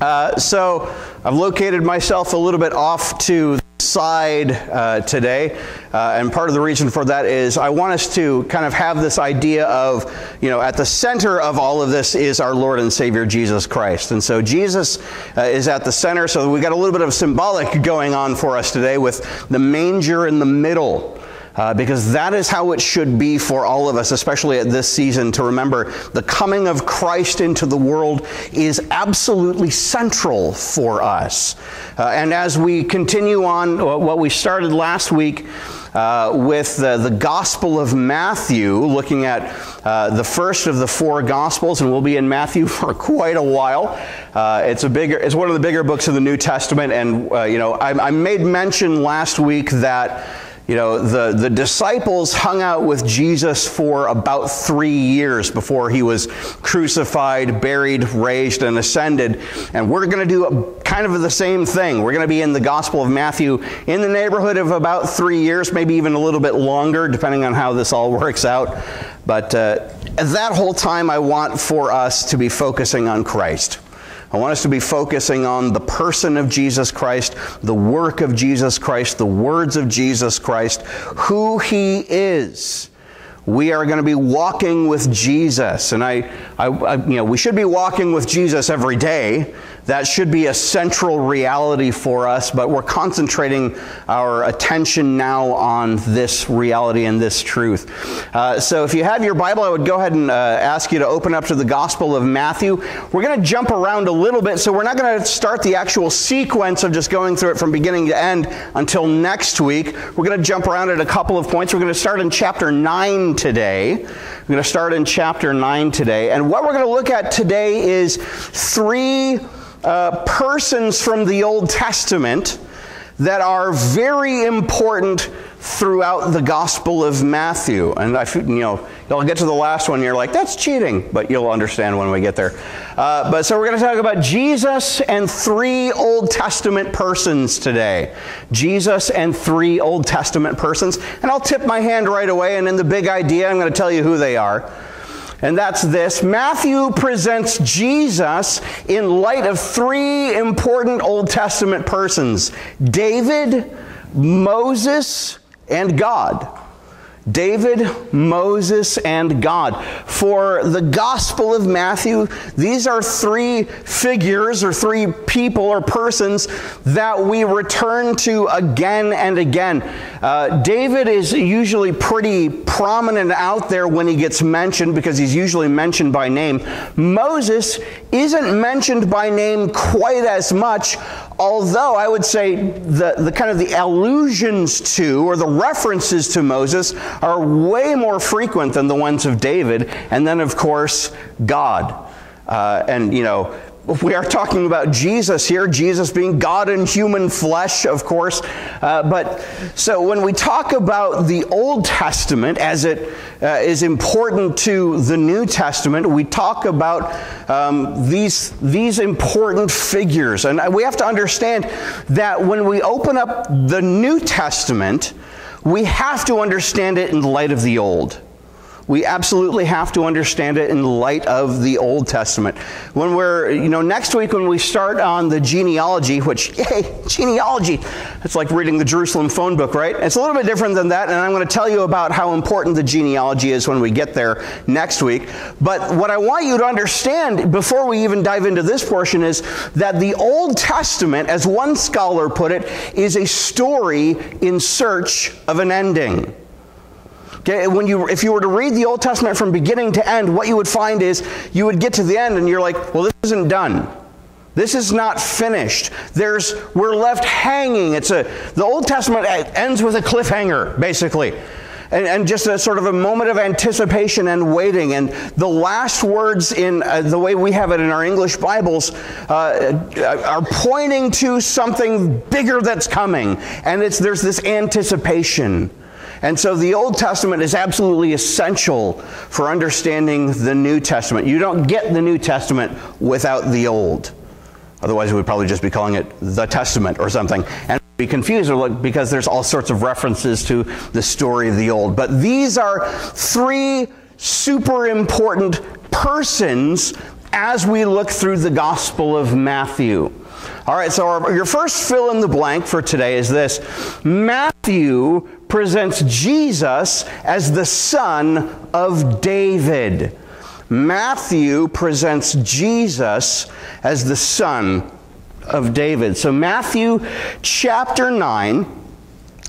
Uh, so I've located myself a little bit off to the side uh, today, uh, and part of the reason for that is I want us to kind of have this idea of, you know, at the center of all of this is our Lord and Savior Jesus Christ, and so Jesus uh, is at the center. So we got a little bit of symbolic going on for us today with the manger in the middle. Uh, because that is how it should be for all of us, especially at this season, to remember the coming of Christ into the world is absolutely central for us. Uh, and as we continue on what we started last week, uh, with the Gospel of Matthew, looking at uh, the first of the four Gospels, and we'll be in Matthew for quite a while. Uh, it's a bigger, it's one of the bigger books of the New Testament, and uh, you know, I, I made mention last week that you know, the, the disciples hung out with Jesus for about three years before he was crucified, buried, raised, and ascended. And we're going to do a, kind of the same thing. We're going to be in the Gospel of Matthew in the neighborhood of about three years, maybe even a little bit longer, depending on how this all works out. But uh, that whole time, I want for us to be focusing on Christ. I want us to be focusing on the person of Jesus Christ, the work of Jesus Christ, the words of Jesus Christ, who he is. We are going to be walking with Jesus. And I, I, I you know, we should be walking with Jesus every day. That should be a central reality for us, but we're concentrating our attention now on this reality and this truth. Uh, so if you have your Bible, I would go ahead and uh, ask you to open up to the Gospel of Matthew. We're going to jump around a little bit, so we're not going to start the actual sequence of just going through it from beginning to end until next week. We're going to jump around at a couple of points. We're going to start in chapter 9 today. We're going to start in chapter 9 today. And what we're going to look at today is three uh, persons from the Old Testament that are very important throughout the Gospel of Matthew. And I, you know, you'll get to the last one, you're like, that's cheating, but you'll understand when we get there. Uh, but so we're going to talk about Jesus and three Old Testament persons today. Jesus and three Old Testament persons. And I'll tip my hand right away, and in the big idea, I'm going to tell you who they are and that's this Matthew presents Jesus in light of three important Old Testament persons David, Moses, and God. David, Moses, and God. For the Gospel of Matthew, these are three figures or three people or persons that we return to again and again. Uh, David is usually pretty prominent out there when he gets mentioned because he's usually mentioned by name. Moses isn't mentioned by name quite as much, although I would say the, the kind of the allusions to or the references to Moses are way more frequent than the ones of David. And then, of course, God. Uh, and, you know, we are talking about Jesus here, Jesus being God in human flesh, of course. Uh, but so when we talk about the Old Testament as it uh, is important to the New Testament, we talk about um, these, these important figures. And we have to understand that when we open up the New Testament, we have to understand it in the light of the Old. We absolutely have to understand it in light of the Old Testament. When we're, you know, next week when we start on the genealogy, which, yay, genealogy, it's like reading the Jerusalem phone book, right? It's a little bit different than that, and I'm going to tell you about how important the genealogy is when we get there next week. But what I want you to understand before we even dive into this portion is that the Old Testament, as one scholar put it, is a story in search of an ending. Okay, when you, if you were to read the Old Testament from beginning to end, what you would find is you would get to the end and you're like, well, this isn't done. This is not finished. There's, we're left hanging. It's a, the Old Testament ends with a cliffhanger, basically. And, and, just a sort of a moment of anticipation and waiting. And the last words in uh, the way we have it in our English Bibles uh, are pointing to something bigger that's coming. And it's, there's this anticipation. And so the Old Testament is absolutely essential for understanding the New Testament. You don't get the New Testament without the Old. Otherwise, we would probably just be calling it the Testament or something. And be confused because there's all sorts of references to the story of the Old. But these are three super important persons as we look through the Gospel of Matthew. All right, so our, your first fill in the blank for today is this Matthew presents Jesus as the son of David. Matthew presents Jesus as the son of David. So, Matthew chapter 9,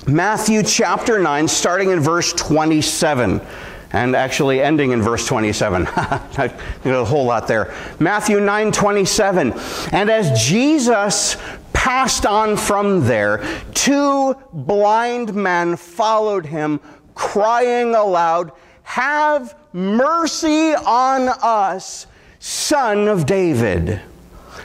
Matthew chapter 9, starting in verse 27 and actually ending in verse 27. a whole lot there. Matthew 9 27. And as Jesus passed on from there, two blind men followed him, crying aloud, Have mercy on us, son of David.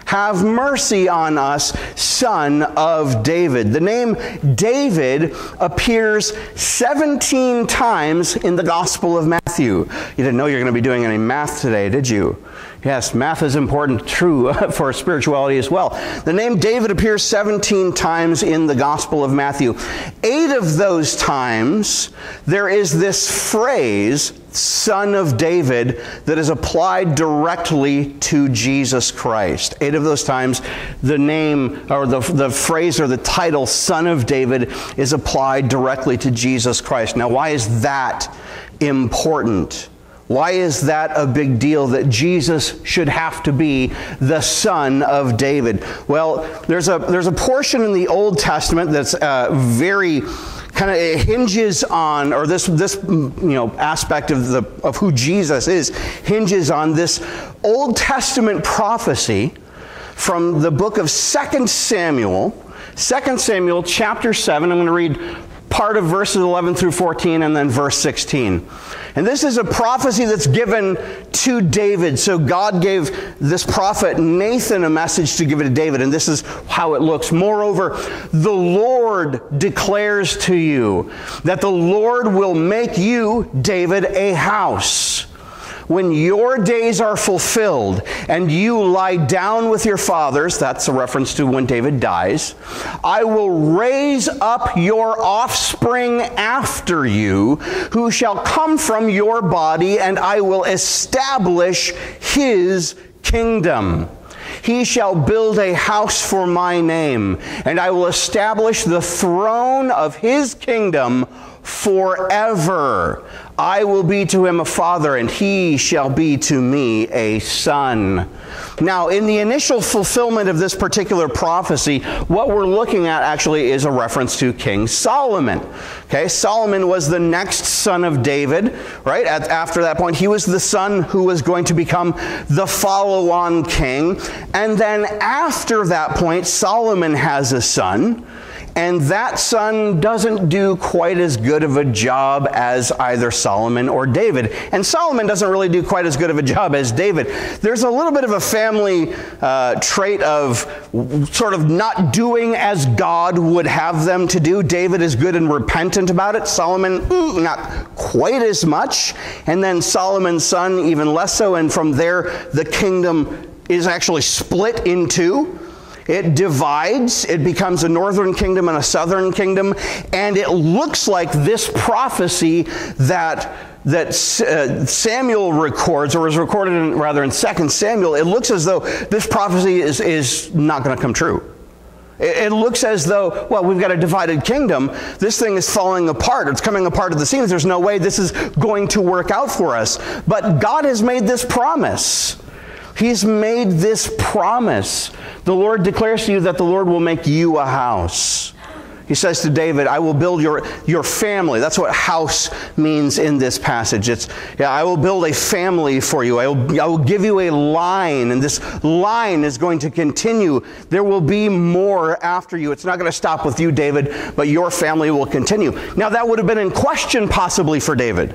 Have mercy on us, son of David. The name David appears 17 times in the Gospel of Matthew. You didn't know you're going to be doing any math today, did you? Yes, math is important, true, for spirituality as well. The name David appears 17 times in the Gospel of Matthew. Eight of those times, there is this phrase, son of David, that is applied directly to Jesus Christ. Eight of those times, the name or the, the phrase or the title, son of David, is applied directly to Jesus Christ. Now, why is that important? Why is that a big deal that Jesus should have to be the son of David? Well, there's a, there's a portion in the Old Testament that's uh, very kind of hinges on, or this, this you know, aspect of, the, of who Jesus is hinges on this Old Testament prophecy from the book of 2 Samuel. 2 Samuel chapter 7, I'm going to read part of verses 11 through 14 and then verse 16. And this is a prophecy that's given to David. So God gave this prophet Nathan a message to give it to David, and this is how it looks. Moreover, the Lord declares to you that the Lord will make you, David, a house when your days are fulfilled and you lie down with your fathers, that's a reference to when David dies, I will raise up your offspring after you, who shall come from your body, and I will establish his kingdom. He shall build a house for my name, and I will establish the throne of his kingdom forever. I will be to him a father, and he shall be to me a son. Now, in the initial fulfillment of this particular prophecy, what we're looking at actually is a reference to King Solomon. Okay, Solomon was the next son of David, right? At, after that point, he was the son who was going to become the follow on king. And then after that point, Solomon has a son and that son doesn't do quite as good of a job as either Solomon or David. And Solomon doesn't really do quite as good of a job as David. There's a little bit of a family uh, trait of sort of not doing as God would have them to do. David is good and repentant about it. Solomon, mm, not quite as much. And then Solomon's son, even less so. And from there, the kingdom is actually split in two. It divides, it becomes a northern kingdom and a southern kingdom, and it looks like this prophecy that that uh, Samuel records, or is recorded in, rather in 2 Samuel, it looks as though this prophecy is, is not going to come true. It, it looks as though, well, we've got a divided kingdom. This thing is falling apart. It's coming apart at the seams. There's no way this is going to work out for us. But God has made this promise. He's made this promise. The Lord declares to you that the Lord will make you a house. He says to David, I will build your, your family. That's what house means in this passage. It's, yeah, I will build a family for you. I will, I will give you a line, and this line is going to continue. There will be more after you. It's not going to stop with you, David, but your family will continue. Now, that would have been in question possibly for David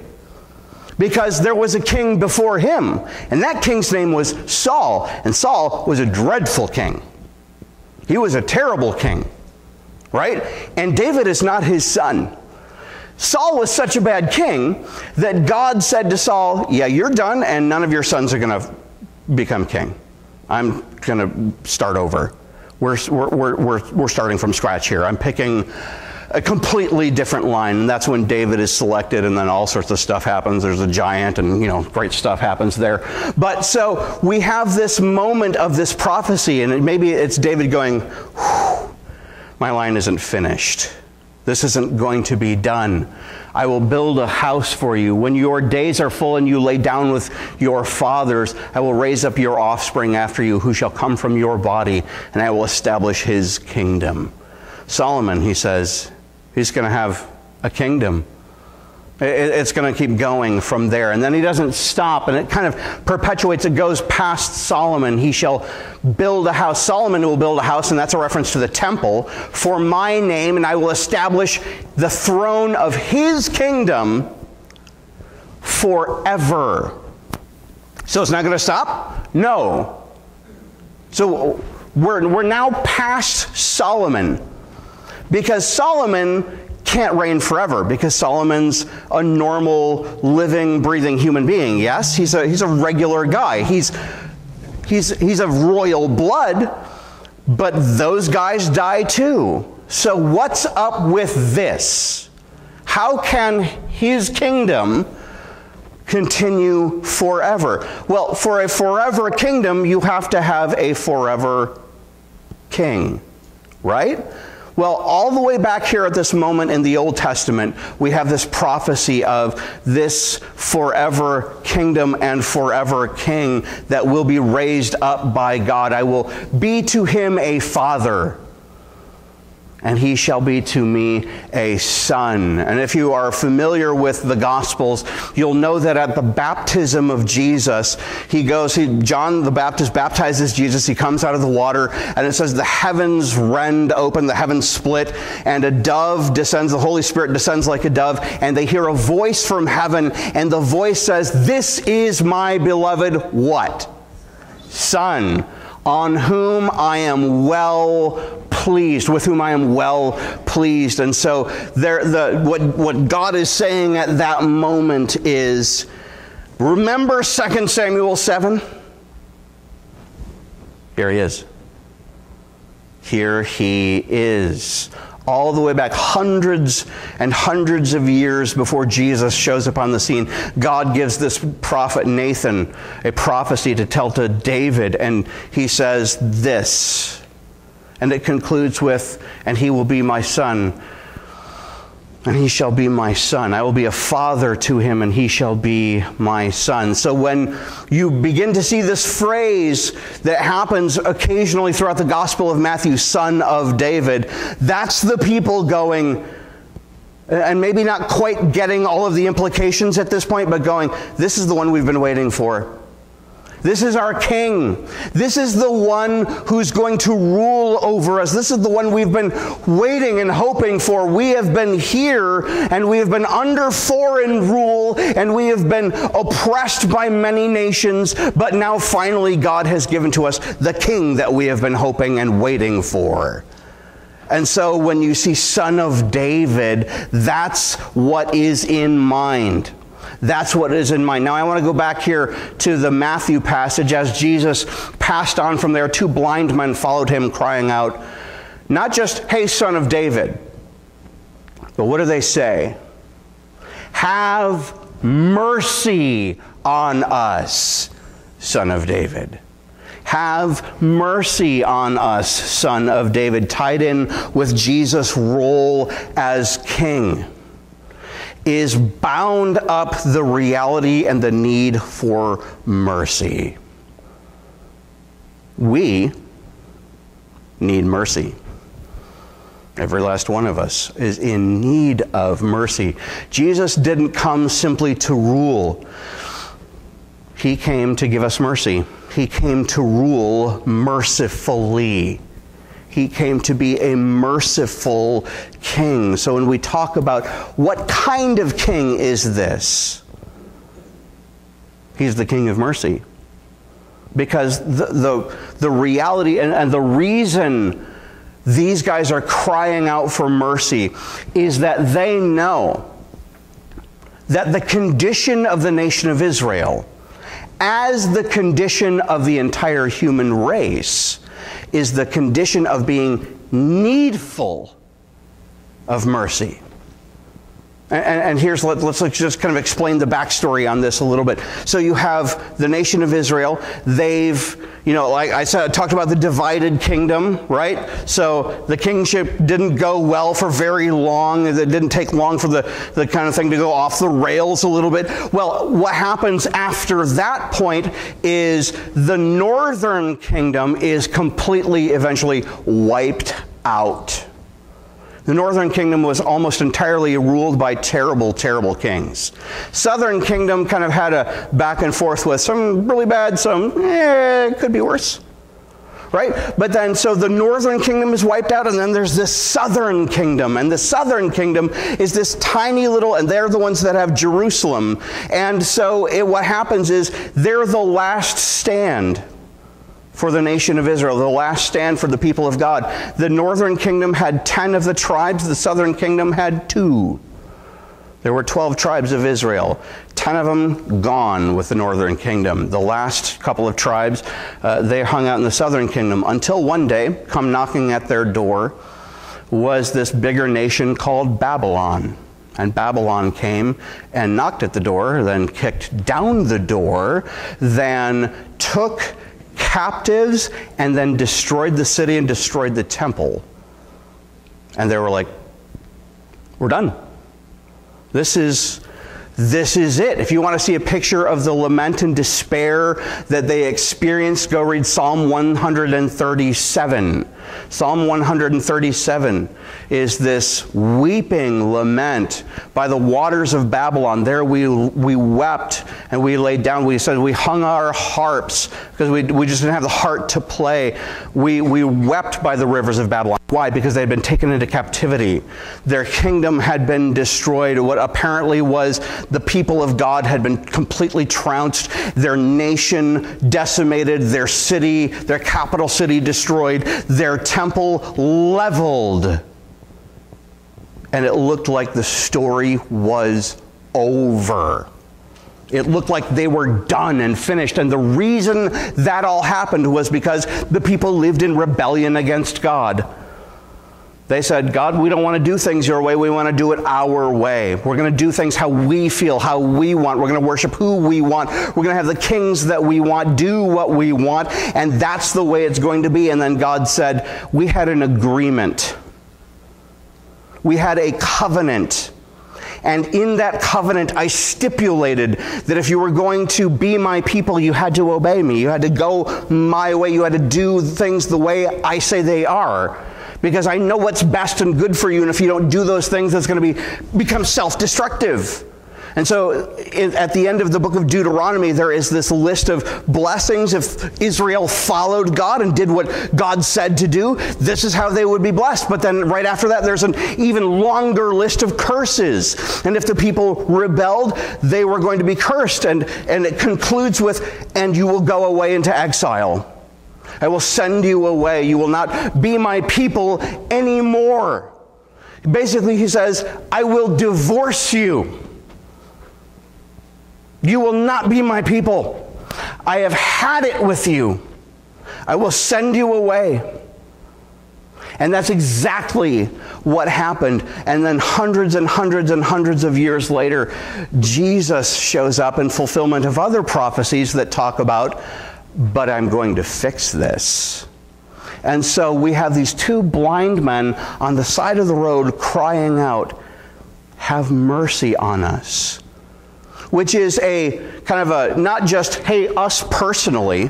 because there was a king before him, and that king's name was Saul, and Saul was a dreadful king. He was a terrible king, right? And David is not his son. Saul was such a bad king that God said to Saul, Yeah, you're done, and none of your sons are going to become king. I'm going to start over. We're, we're, we're, we're starting from scratch here. I'm picking a completely different line. And that's when David is selected, and then all sorts of stuff happens. There's a giant, and you know, great stuff happens there. But so we have this moment of this prophecy, and maybe it's David going, My line isn't finished. This isn't going to be done. I will build a house for you. When your days are full and you lay down with your fathers, I will raise up your offspring after you, who shall come from your body, and I will establish his kingdom. Solomon, he says, he's going to have a kingdom. It's going to keep going from there. And then he doesn't stop, and it kind of perpetuates. It goes past Solomon. He shall build a house. Solomon will build a house, and that's a reference to the temple, for my name, and I will establish the throne of his kingdom forever. So it's not going to stop? No. So we're, we're now past Solomon because Solomon can't reign forever because Solomon's a normal, living, breathing human being. Yes, he's a, he's a regular guy. He's, he's, he's of royal blood, but those guys die too. So, what's up with this? How can his kingdom continue forever? Well, for a forever kingdom, you have to have a forever king, right? Well, all the way back here at this moment in the Old Testament, we have this prophecy of this forever kingdom and forever king that will be raised up by God. I will be to him a father and he shall be to me a son. And if you are familiar with the Gospels, you'll know that at the baptism of Jesus, he goes, he, John the Baptist baptizes Jesus, he comes out of the water, and it says the heavens rend open, the heavens split, and a dove descends, the Holy Spirit descends like a dove, and they hear a voice from heaven, and the voice says, This is my beloved what? Son, on whom I am well pleased, with whom I am well pleased. And so there, the, what, what God is saying at that moment is, remember 2 Samuel 7? Here he is. Here he is. All the way back, hundreds and hundreds of years before Jesus shows up on the scene, God gives this prophet Nathan a prophecy to tell to David, and he says this and it concludes with, and he will be my son, and he shall be my son. I will be a father to him, and he shall be my son. So when you begin to see this phrase that happens occasionally throughout the Gospel of Matthew, son of David, that's the people going, and maybe not quite getting all of the implications at this point, but going, this is the one we've been waiting for. This is our king. This is the one who's going to rule over us. This is the one we've been waiting and hoping for. We have been here and we have been under foreign rule and we have been oppressed by many nations, but now finally God has given to us the king that we have been hoping and waiting for. And so when you see Son of David, that's what is in mind. That's what is in mind. Now, I want to go back here to the Matthew passage. As Jesus passed on from there, two blind men followed him, crying out, Not just, Hey, son of David, but what do they say? Have mercy on us, son of David. Have mercy on us, son of David, tied in with Jesus' role as king is bound up the reality and the need for mercy. We need mercy. Every last one of us is in need of mercy. Jesus didn't come simply to rule, He came to give us mercy. He came to rule mercifully. He came to be a merciful king. So when we talk about what kind of king is this, he's the king of mercy. Because the, the, the reality and, and the reason these guys are crying out for mercy is that they know that the condition of the nation of Israel, as the condition of the entire human race, is the condition of being needful of mercy. And, and, here's, let, us just kind of explain the backstory on this a little bit. So you have the nation of Israel. They've, you know, like I said, I talked about the divided kingdom, right? So the kingship didn't go well for very long. It didn't take long for the, the kind of thing to go off the rails a little bit. Well, what happens after that point is the northern kingdom is completely, eventually wiped out. The northern kingdom was almost entirely ruled by terrible, terrible kings. Southern kingdom kind of had a back and forth with some really bad, some, eh, could be worse. Right? But then, so the northern kingdom is wiped out, and then there's this southern kingdom. And the southern kingdom is this tiny little, and they're the ones that have Jerusalem. And so it, what happens is they're the last stand for the nation of Israel, the last stand for the people of God. The northern kingdom had 10 of the tribes, the southern kingdom had two. There were 12 tribes of Israel, 10 of them gone with the northern kingdom. The last couple of tribes, uh, they hung out in the southern kingdom until one day, come knocking at their door, was this bigger nation called Babylon. And Babylon came and knocked at the door, then kicked down the door, then took captives and then destroyed the city and destroyed the temple. And they were like, we're done. This is this is it. If you want to see a picture of the lament and despair that they experienced, go read Psalm 137. Psalm 137 is this weeping lament by the waters of Babylon. There we, we wept and we laid down. We said we hung our harps because we, we just didn't have the heart to play. We, we wept by the rivers of Babylon. Why? Because they had been taken into captivity. Their kingdom had been destroyed. What apparently was the people of God had been completely trounced, their nation decimated, their city, their capital city destroyed, their temple leveled. And it looked like the story was over. It looked like they were done and finished. And the reason that all happened was because the people lived in rebellion against God. They said, God, we don't want to do things your way. We want to do it our way. We're going to do things how we feel, how we want. We're going to worship who we want. We're going to have the kings that we want, do what we want. And that's the way it's going to be. And then God said, We had an agreement, we had a covenant. And in that covenant, I stipulated that if you were going to be my people, you had to obey me. You had to go my way. You had to do things the way I say they are because I know what's best and good for you. And if you don't do those things, it's going to be, become self destructive. And so at the end of the book of Deuteronomy, there is this list of blessings. If Israel followed God and did what God said to do, this is how they would be blessed. But then right after that, there's an even longer list of curses. And if the people rebelled, they were going to be cursed. And, and it concludes with, and you will go away into exile. I will send you away. You will not be my people anymore. Basically, he says, I will divorce you. You will not be my people. I have had it with you. I will send you away. And that's exactly what happened. And then hundreds and hundreds and hundreds of years later, Jesus shows up in fulfillment of other prophecies that talk about but I'm going to fix this. And so we have these two blind men on the side of the road crying out, Have mercy on us. Which is a kind of a, not just, hey, us personally,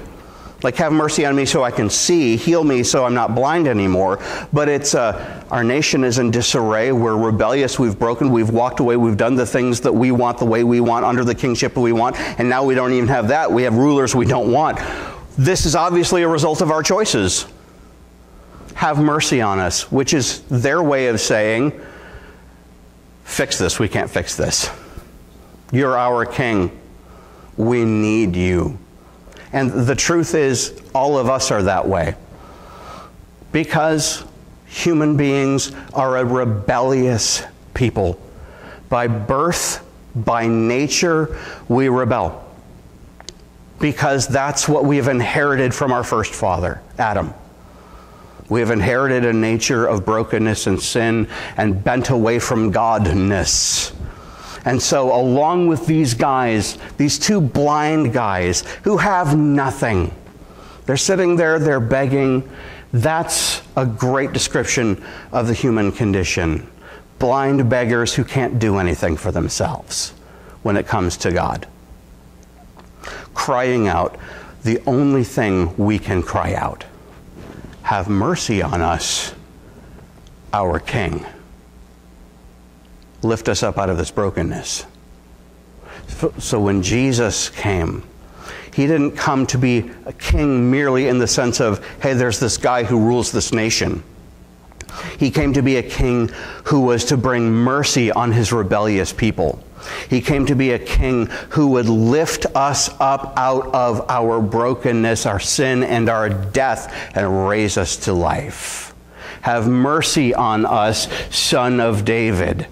like have mercy on me so I can see, heal me so I'm not blind anymore. But it's uh, our nation is in disarray. We're rebellious. We've broken. We've walked away. We've done the things that we want the way we want under the kingship we want. And now we don't even have that. We have rulers we don't want. This is obviously a result of our choices. Have mercy on us, which is their way of saying, fix this. We can't fix this. You're our king. We need you. And the truth is, all of us are that way. Because human beings are a rebellious people. By birth, by nature, we rebel. Because that's what we have inherited from our first father, Adam. We have inherited a nature of brokenness and sin and bent away from Godness. And so, along with these guys, these two blind guys who have nothing, they're sitting there, they're begging. That's a great description of the human condition. Blind beggars who can't do anything for themselves when it comes to God. Crying out, the only thing we can cry out have mercy on us, our King. Lift us up out of this brokenness. So when Jesus came, he didn't come to be a king merely in the sense of, hey, there's this guy who rules this nation. He came to be a king who was to bring mercy on his rebellious people. He came to be a king who would lift us up out of our brokenness, our sin, and our death and raise us to life. Have mercy on us, son of David.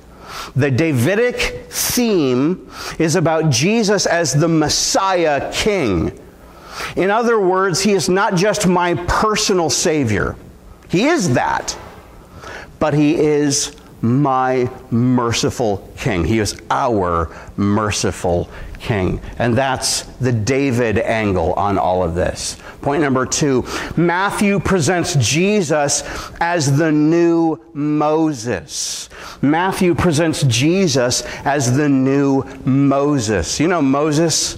The Davidic theme is about Jesus as the Messiah King. In other words, he is not just my personal Savior, he is that, but he is my merciful king. He is our merciful king. And that's the David angle on all of this. Point number two Matthew presents Jesus as the new Moses. Matthew presents Jesus as the new Moses. You know Moses,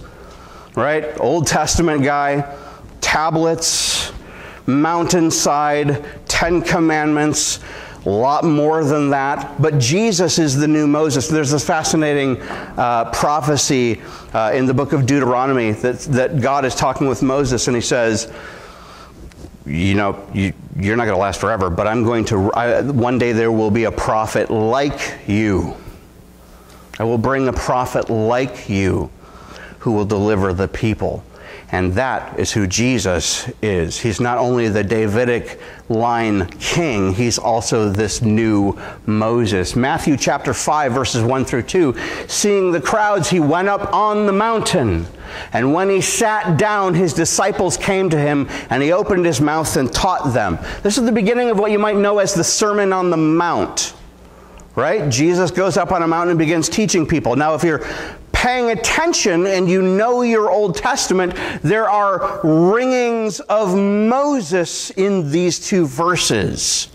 right? Old Testament guy, tablets, mountainside, Ten Commandments a lot more than that. But Jesus is the new Moses. There's this fascinating uh, prophecy uh, in the book of Deuteronomy that, that God is talking with Moses, and he says, you know, you, are not going to last forever, but I'm going to, I, one day there will be a prophet like you. I will bring a prophet like you who will deliver the people. And that is who Jesus is. He's not only the Davidic line king, he's also this new Moses. Matthew chapter 5, verses 1 through 2. Seeing the crowds, he went up on the mountain. And when he sat down, his disciples came to him, and he opened his mouth and taught them. This is the beginning of what you might know as the Sermon on the Mount right? Jesus goes up on a mountain and begins teaching people. Now, if you're paying attention and you know your Old Testament, there are ringings of Moses in these two verses.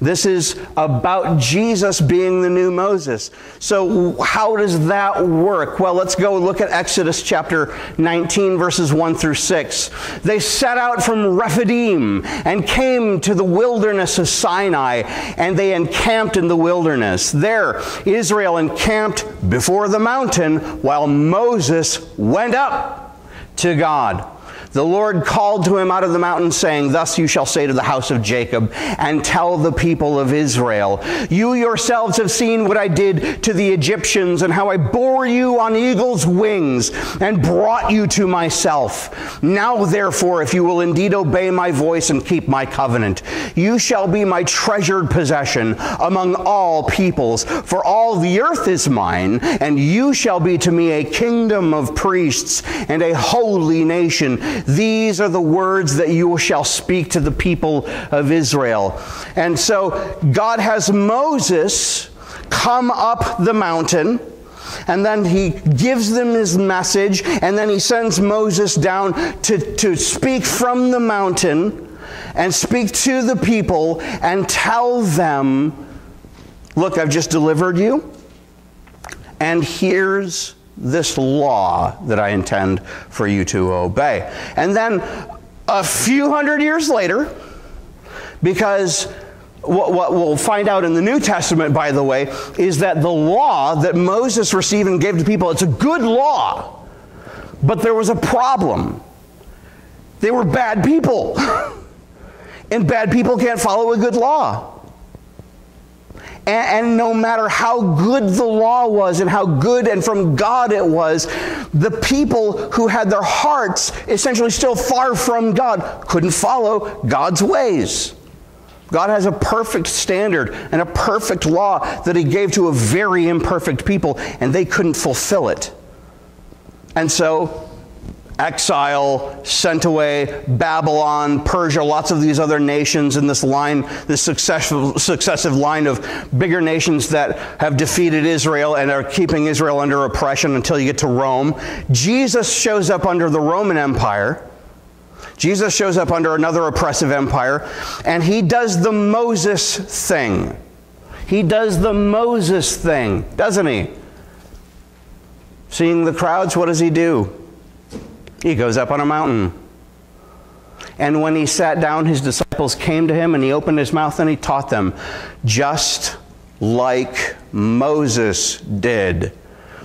This is about Jesus being the new Moses. So, how does that work? Well, let's go look at Exodus chapter 19, verses 1 through 6. They set out from Rephidim and came to the wilderness of Sinai, and they encamped in the wilderness. There, Israel encamped before the mountain while Moses went up to God. The Lord called to him out of the mountain, saying, Thus you shall say to the house of Jacob, and tell the people of Israel, You yourselves have seen what I did to the Egyptians, and how I bore you on eagle's wings, and brought you to myself. Now, therefore, if you will indeed obey my voice and keep my covenant, you shall be my treasured possession among all peoples, for all the earth is mine, and you shall be to me a kingdom of priests and a holy nation. These are the words that you shall speak to the people of Israel. And so God has Moses come up the mountain. And then he gives them his message, and then he sends Moses down to, to speak from the mountain and speak to the people and tell them, Look, I've just delivered you, and here's this law that I intend for you to obey. And then a few hundred years later, because what, we'll find out in the New Testament, by the way, is that the law that Moses received and gave to people, it's a good law. But there was a problem. They were bad people. and bad people can't follow a good law. And, and, no matter how good the law was and how good and from God it was, the people who had their hearts essentially still far from God couldn't follow God's ways. God has a perfect standard and a perfect law that He gave to a very imperfect people, and they couldn't fulfill it. And so, exile, sent away, Babylon, Persia, lots of these other nations in this line, this successive, successive line of bigger nations that have defeated Israel and are keeping Israel under oppression until you get to Rome. Jesus shows up under the Roman Empire. Jesus shows up under another oppressive empire, and he does the Moses thing. He does the Moses thing, doesn't he? Seeing the crowds, what does he do? He goes up on a mountain. And when he sat down, his disciples came to him and he opened his mouth and he taught them, just like Moses did.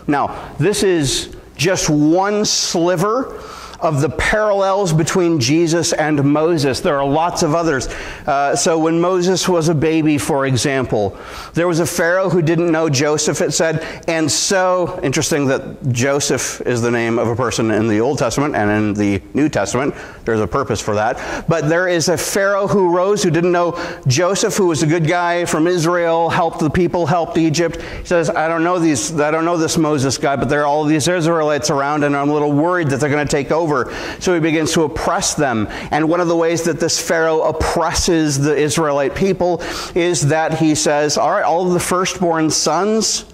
Now, this is just one sliver of the parallels between Jesus and Moses. There are lots of others. Uh, so when Moses was a baby, for example, there was a Pharaoh who didn't know Joseph, it said. And so, interesting that Joseph is the name of a person in the Old Testament and in the New Testament. There's a purpose for that. But there is a Pharaoh who rose who didn't know Joseph, who was a good guy from Israel, helped the people, helped Egypt. He says, I don't know these, I don't know this Moses guy, but there are all these Israelites around, and I'm a little worried that they're going to take over over. So he begins to oppress them. And one of the ways that this Pharaoh oppresses the Israelite people is that he says, All right, all of the firstborn sons,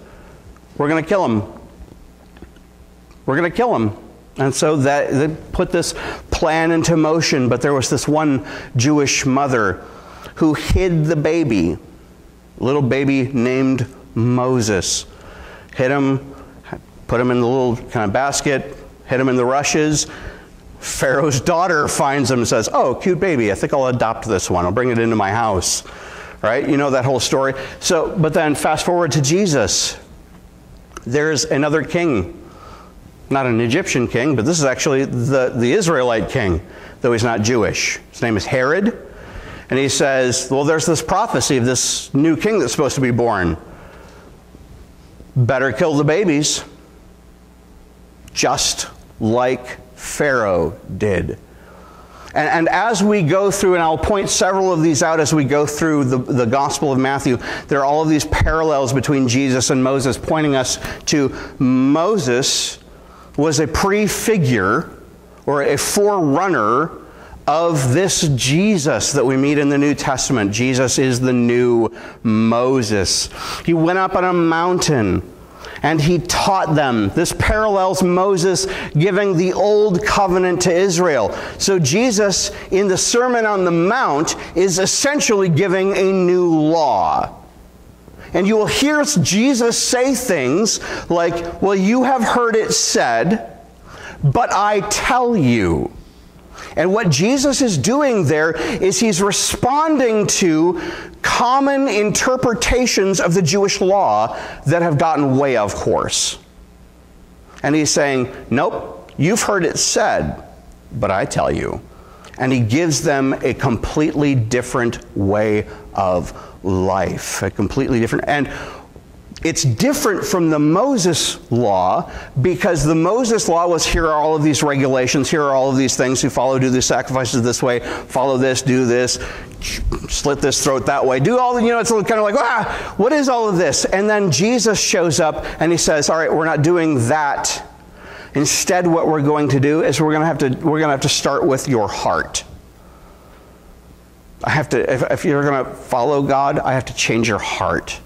we're going to kill them. We're going to kill them. And so that they put this plan into motion, but there was this one Jewish mother who hid the baby, little baby named Moses. Hid him, put him in the little kind of basket, hid him in the rushes, Pharaoh's daughter finds him and says, Oh, cute baby, I think I'll adopt this one. I'll bring it into my house. Right? You know that whole story. So, but then fast forward to Jesus. There's another king. Not an Egyptian king, but this is actually the, the Israelite king, though he's not Jewish. His name is Herod. And he says, Well, there's this prophecy of this new king that's supposed to be born. Better kill the babies. Just like Pharaoh did. And, and, as we go through, and I'll point several of these out as we go through the, the Gospel of Matthew, there are all of these parallels between Jesus and Moses, pointing us to Moses was a prefigure or a forerunner of this Jesus that we meet in the New Testament. Jesus is the new Moses. He went up on a mountain and he taught them. This parallels Moses giving the old covenant to Israel. So Jesus, in the Sermon on the Mount, is essentially giving a new law. And you will hear Jesus say things like, Well, you have heard it said, but I tell you. And what Jesus is doing there is he's responding to common interpretations of the Jewish law that have gotten way of course. And he's saying, Nope, you've heard it said, but I tell you. And he gives them a completely different way of life, a completely different. And it's different from the Moses law because the Moses law was here are all of these regulations, here are all of these things. Who follow, do the sacrifices this way, follow this, do this, slit this throat that way, do all the, you know, it's kind of like, ah, what is all of this? And then Jesus shows up and he says, all right, we're not doing that. Instead, what we're going to do is we're going to have to, we're going to have to start with your heart. I have to, if, if you're going to follow God, I have to change your heart.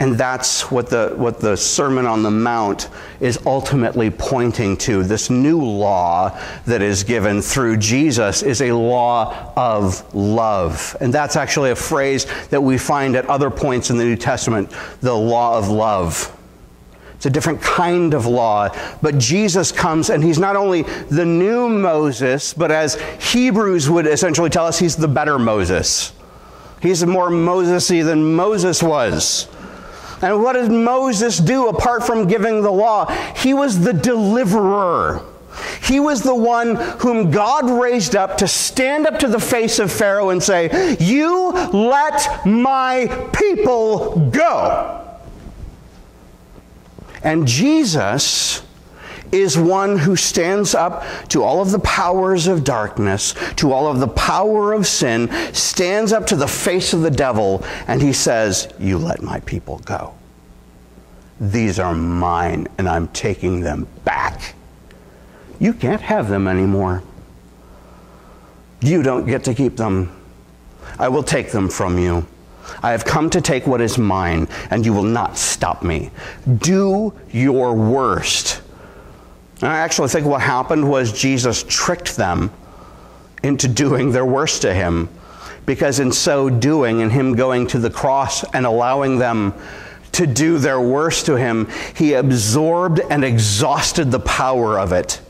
And that's what the, what the Sermon on the Mount is ultimately pointing to. This new law that is given through Jesus is a law of love. And that's actually a phrase that we find at other points in the New Testament the law of love. It's a different kind of law. But Jesus comes and he's not only the new Moses, but as Hebrews would essentially tell us, he's the better Moses. He's more Mosesy than Moses was. And what did Moses do apart from giving the law? He was the deliverer. He was the one whom God raised up to stand up to the face of Pharaoh and say, You let my people go. And Jesus is one who stands up to all of the powers of darkness, to all of the power of sin, stands up to the face of the devil, and he says, You let my people go. These are mine, and I'm taking them back You can't have them anymore. You don't get to keep them. I will take them from you. I have come to take what is mine, and you will not stop me. Do your worst. I actually think what happened was Jesus tricked them into doing their worst to him. Because in so doing, in him going to the cross and allowing them to do their worst to him, he absorbed and exhausted the power of it.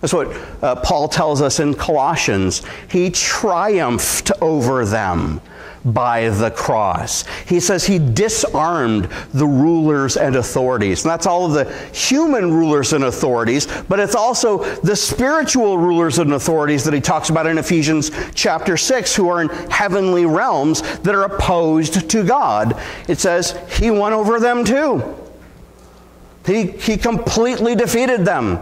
That's what uh, Paul tells us in Colossians. He triumphed over them by the cross. He says he disarmed the rulers and authorities. And that's all of the human rulers and authorities, but it's also the spiritual rulers and authorities that he talks about in Ephesians chapter 6 who are in heavenly realms that are opposed to God. It says he won over them too. He, he completely defeated them.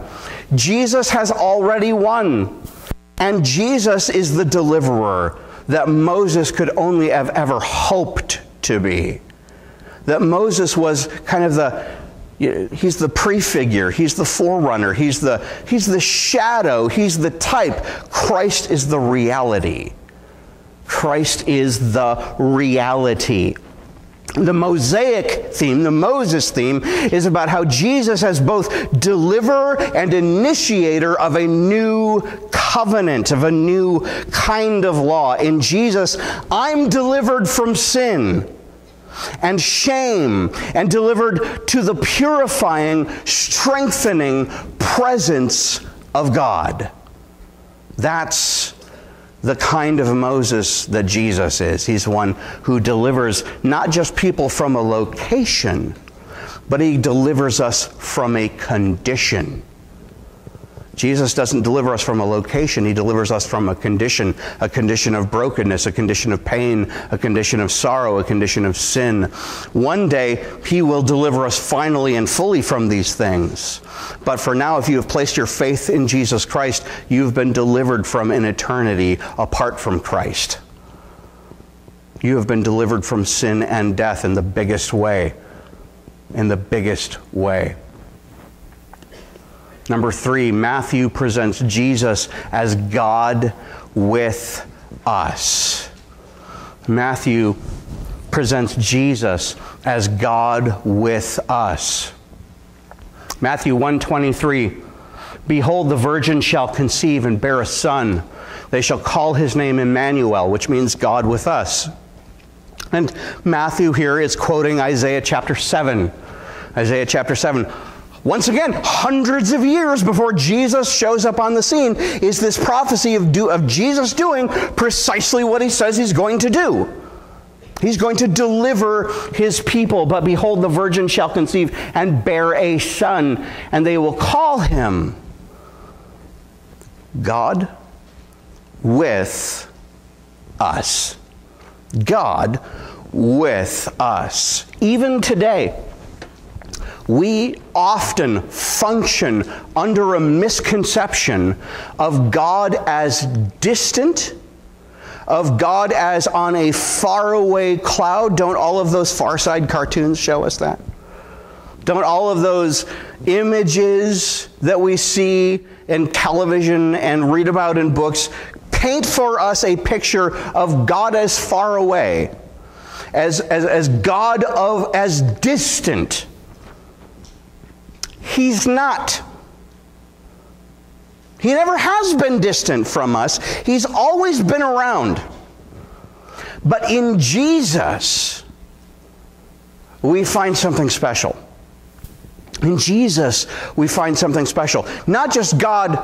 Jesus has already won. And Jesus is the deliverer that Moses could only have ever hoped to be. That Moses was kind of the he's the prefigure, he's the forerunner, he's the he's the shadow, he's the type. Christ is the reality. Christ is the reality the Mosaic theme, the Moses theme, is about how Jesus as both deliverer and initiator of a new covenant, of a new kind of law. In Jesus, I'm delivered from sin and shame and delivered to the purifying, strengthening presence of God. That's the kind of Moses that Jesus is. He's one who delivers not just people from a location, but he delivers us from a condition. Jesus doesn't deliver us from a location, He delivers us from a condition, a condition of brokenness, a condition of pain, a condition of sorrow, a condition of sin. One day, He will deliver us finally and fully from these things. But for now, if you have placed your faith in Jesus Christ, you've been delivered from an eternity apart from Christ. You have been delivered from sin and death in the biggest way. In the biggest way. Number three, Matthew presents Jesus as God with us. Matthew presents Jesus as God with us. Matthew 123 Behold the virgin shall conceive and bear a son they shall call his name Emmanuel which means God with us and Matthew here is quoting Isaiah chapter 7 Isaiah chapter 7 once again, hundreds of years before Jesus shows up on the scene, is this prophecy of, do, of Jesus doing precisely what he says he's going to do. He's going to deliver his people. But behold, the virgin shall conceive and bear a son, and they will call him God with us. God with us. Even today, we often function under a misconception of God as distant, of God as on a faraway cloud. Don't all of those Far Side cartoons show us that? Don't all of those images that we see in television and read about in books paint for us a picture of God as far away, as, as, as God of as distant? He's not. He never has been distant from us, He's always been around. But in Jesus, we find something special. In Jesus, we find something special. Not just God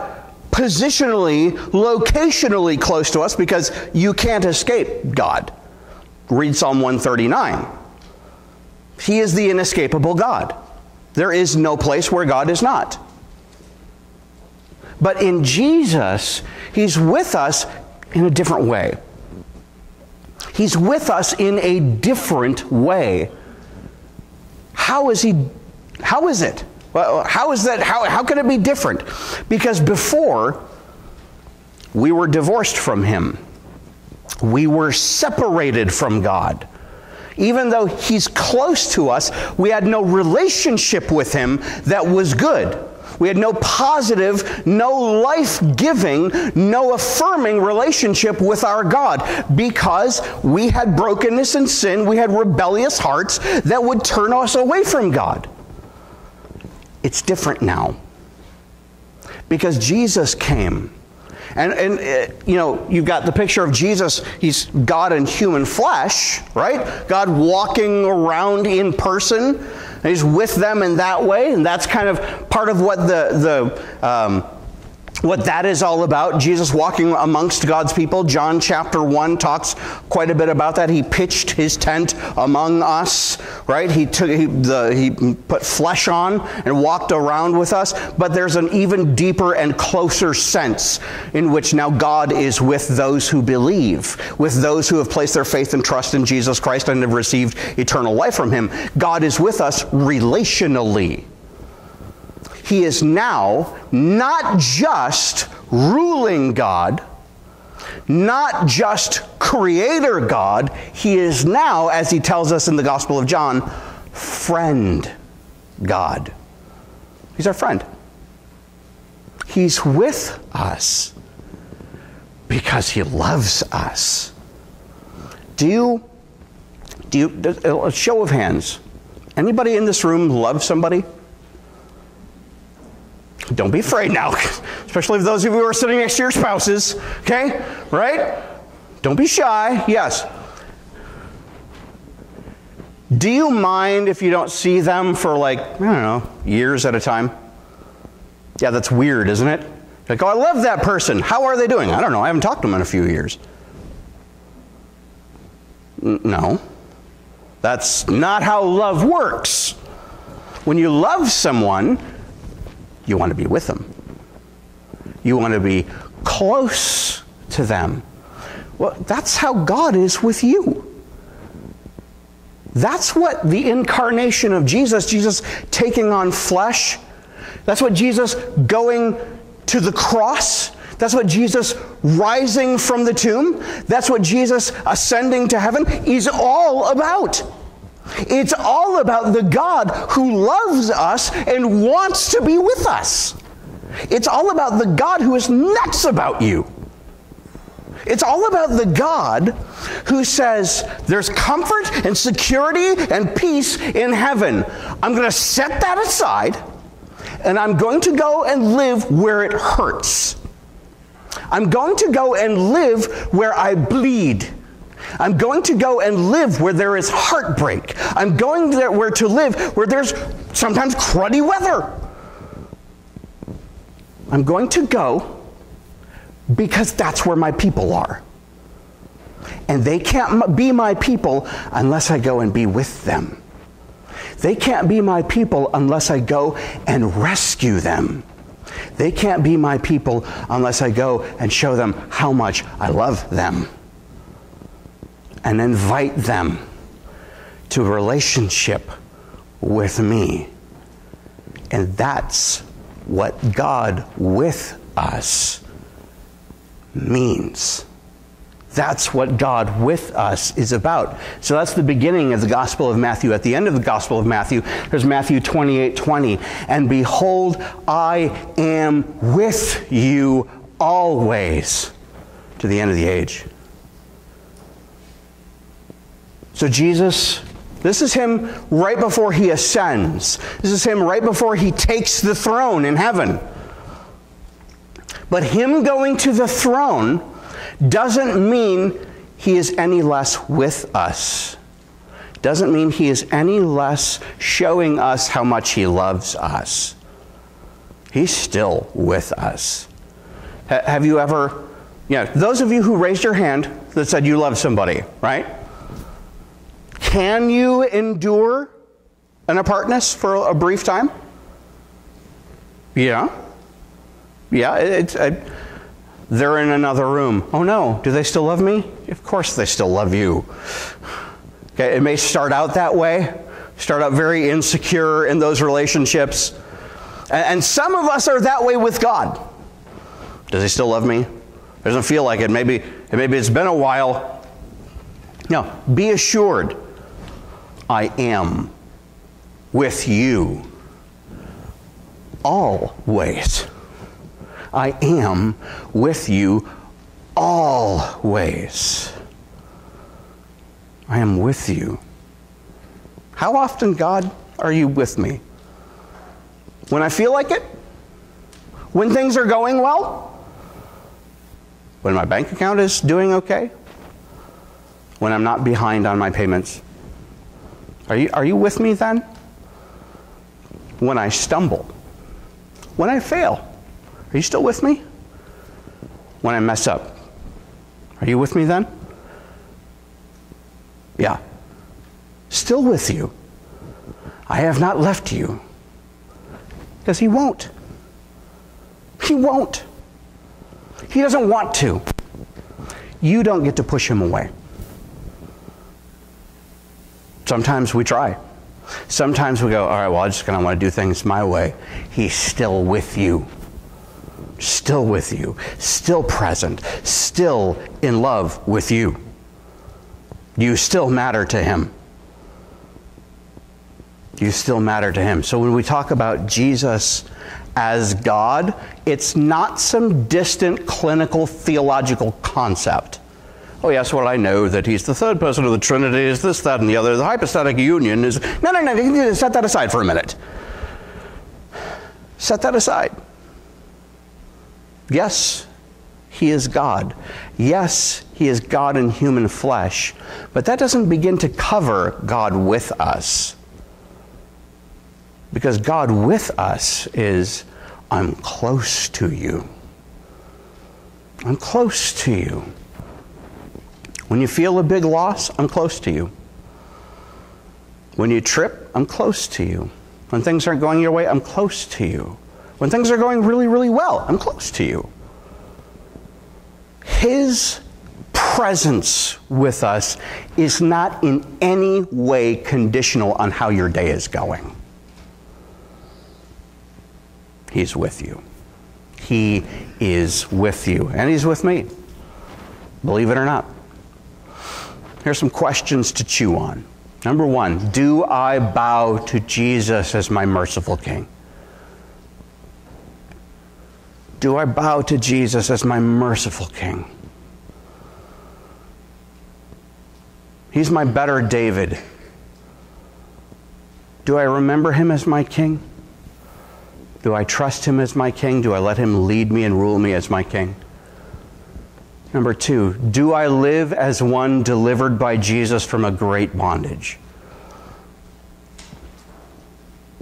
positionally, locationally close to us, because you can't escape God. Read Psalm 139. He is the inescapable God. There is no place where God is not. But in Jesus, He's with us in a different way. He's with us in a different way. How is He? How is it? Well, how is that? How, how can it be different? Because before, we were divorced from Him, we were separated from God. Even though he's close to us, we had no relationship with him that was good. We had no positive, no life giving, no affirming relationship with our God because we had brokenness and sin. We had rebellious hearts that would turn us away from God. It's different now because Jesus came. And, and uh, you know, you've got the picture of Jesus, he's God in human flesh, right? God walking around in person. And he's with them in that way. And that's kind of part of what the, the um, what that is all about. Jesus walking amongst God's people. John chapter 1 talks quite a bit about that. He pitched his tent among us, right? He took he, the, he put flesh on and walked around with us, but there's an even deeper and closer sense in which now God is with those who believe, with those who have placed their faith and trust in Jesus Christ and have received eternal life from him. God is with us relationally. He is now not just ruling God, not just creator God, he is now, as he tells us in the Gospel of John, friend God. He's our friend. He's with us because he loves us. Do you, do you, a show of hands, anybody in this room love somebody? Don't be afraid now, especially if those of you who are sitting next to your spouses, okay? Right? Don't be shy. Yes. Do you mind if you don't see them for like, I don't know, years at a time? Yeah, that's weird, isn't it? Like, oh, I love that person. How are they doing? I don't know. I haven't talked to them in a few years. N- no. That's not how love works. When you love someone, you want to be with them. You want to be close to them. Well, that's how God is with you. That's what the incarnation of Jesus, Jesus taking on flesh, that's what Jesus going to the cross, that's what Jesus rising from the tomb, that's what Jesus ascending to heaven is all about. It's all about the God who loves us and wants to be with us. It's all about the God who is nuts about you. It's all about the God who says there's comfort and security and peace in heaven. I'm going to set that aside and I'm going to go and live where it hurts. I'm going to go and live where I bleed. I'm going to go and live where there is heartbreak. I'm going there where to live where there's sometimes cruddy weather. I'm going to go because that's where my people are. And they can't be my people unless I go and be with them. They can't be my people unless I go and rescue them. They can't be my people unless I go and show them how much I love them and invite them to relationship with me. And that's what God with us means. That's what God with us is about. So that's the beginning of the Gospel of Matthew. At the end of the Gospel of Matthew, there's Matthew 28 20. And behold, I am with you always to the end of the age. So Jesus, this is him right before he ascends. This is him right before he takes the throne in heaven. But him going to the throne doesn't mean he is any less with us. Doesn't mean he is any less showing us how much he loves us. He's still with us. H- have you ever, you know, those of you who raised your hand that said you love somebody, right? Can you endure an apartness for a brief time? Yeah. Yeah, uh, they're in another room. Oh no, do they still love me? Of course they still love you. Okay, it may start out that way, start out very insecure in those relationships. And, some of us are that way with God. Does he still love me? Doesn't feel like it. Maybe, maybe it's been a while. No, be assured I am with you always. I am with you always. I am with you. How often, God, are you with me? When I feel like it? When things are going well? When my bank account is doing okay? When I'm not behind on my payments? Are you, are you with me then? When I stumble? When I fail? Are you still with me? When I mess up? Are you with me then? Yeah. Still with you. I have not left you. Because he won't. He won't. He doesn't want to. You don't get to push him away. Sometimes we try. Sometimes we go, all right, well, I just kind of want to do things my way. He's still with you. Still with you. Still present. Still in love with you. You still matter to him. You still matter to him. So when we talk about Jesus as God, it's not some distant clinical theological concept. Oh, yes, well, I know that he's the third person of the Trinity, is this, that, and the other. The hypostatic union is. No, no, no, set that aside for a minute. Set that aside. Yes, he is God. Yes, he is God in human flesh. But that doesn't begin to cover God with us. Because God with us is, I'm close to you. I'm close to you. When you feel a big loss, I'm close to you. When you trip, I'm close to you. When things aren't going your way, I'm close to you. When things are going really, really well, I'm close to you. His presence with us is not in any way conditional on how your day is going. He's with you. He is with you. And He's with me. Believe it or not. Here's some questions to chew on. Number one, do I bow to Jesus as my merciful King? Do I bow to Jesus as my merciful King? He's my better David. Do I remember him as my King? Do I trust him as my king? Do I let him lead me and rule me as my king? Number two, do I live as one delivered by Jesus from a great bondage?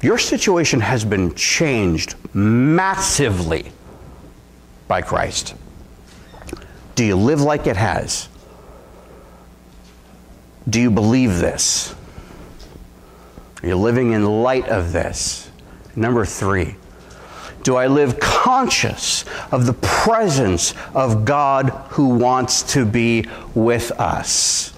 Your situation has been changed massively by Christ. Do you live like it has? Do you believe this? Are you living in light of this? Number three, do I live conscious of the presence of God who wants to be with us?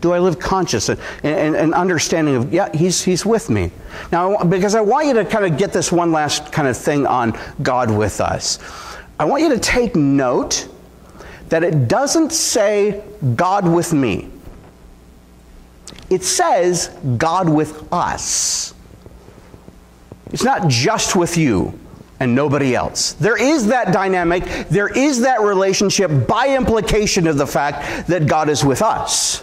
Do I live conscious and, and, and, understanding of, yeah, he's, he's with me? Now, because I want you to kind of get this one last kind of thing on God with us. I want you to take note that it doesn't say God with me, it says God with us. It's not just with you and nobody else. There is that dynamic, there is that relationship by implication of the fact that God is with us.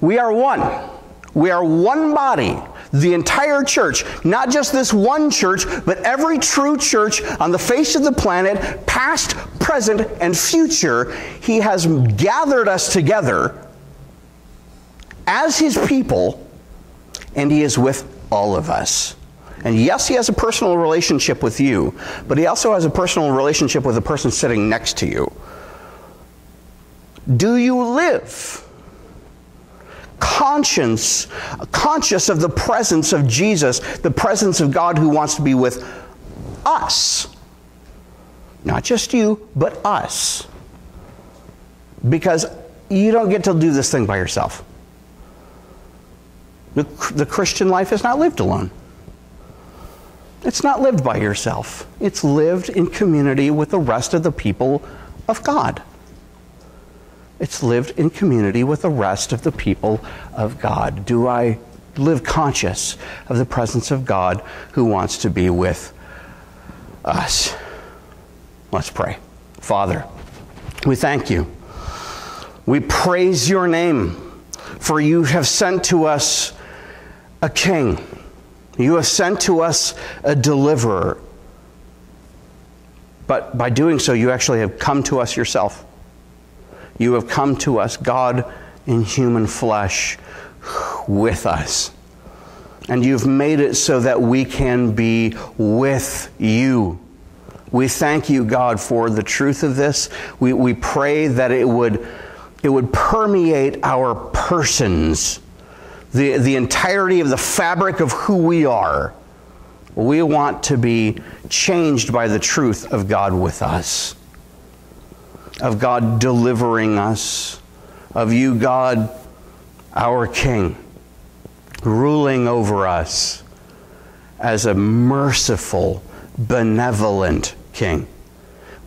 We are one. We are one body, the entire church, not just this one church, but every true church on the face of the planet, past, present, and future. He has gathered us together as His people, and He is with all of us. And yes, he has a personal relationship with you, but he also has a personal relationship with the person sitting next to you. Do you live conscience, conscious of the presence of Jesus, the presence of God who wants to be with us? Not just you, but us. Because you don't get to do this thing by yourself. The, the Christian life is not lived alone. It's not lived by yourself, it's lived in community with the rest of the people of God. It's lived in community with the rest of the people of God. Do I live conscious of the presence of God who wants to be with us. Let's pray. Father, we thank you. We praise your name, for you have sent to us a king. You have sent to us a deliverer. But by doing so, you actually have come to us yourself. You have come to us, God in human flesh, with us. And you've made it so that we can be with you. We thank you, God, for the truth of this. We, we pray that it would, it would permeate our persons, the, the entirety of the fabric of who we are. We want to be changed by the truth of God with us, of God delivering us, of you, God, our King, ruling over us as a merciful, benevolent King.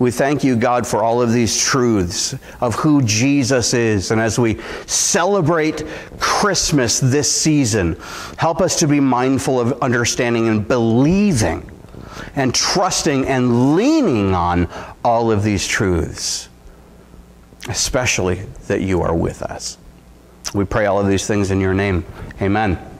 We thank you, God, for all of these truths of who Jesus is. And as we celebrate Christmas this season, help us to be mindful of understanding and believing and trusting and leaning on all of these truths, especially that you are with us. We pray all of these things in your name. Amen.